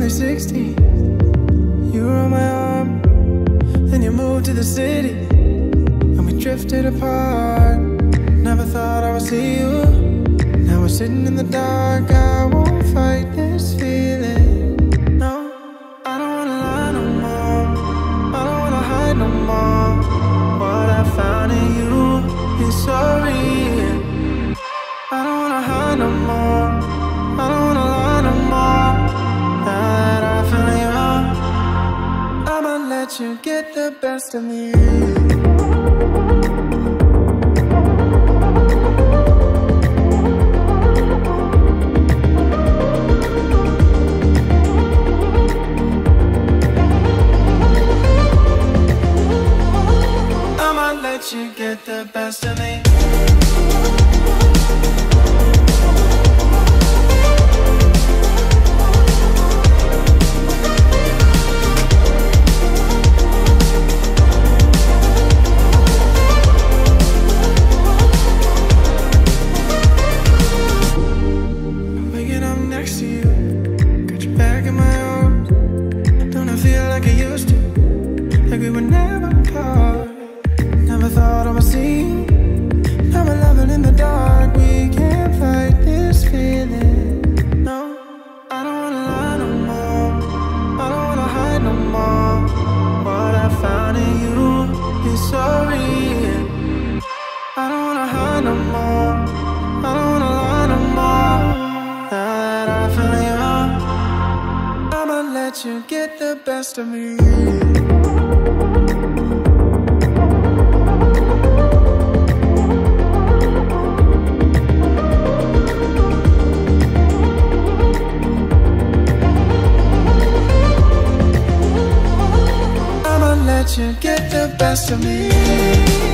Only 16 You were on my arm Then you moved to the city And we drifted apart. Never thought I would see you. Now we're sitting in the dark. I won't fight this feeling. No, I don't wanna lie no more. I don't wanna hide no more. What I found in you is so real. You get the best of me. I'ma let you get the best of me. Like used to? Like we were never apart. Never thought I would see you. Now we're loving in the dark. We can't fight this feeling. No, I don't wanna lie no more. I don't wanna hide no more. What I found in you is so real. You get the best of me. Let you get the best of me.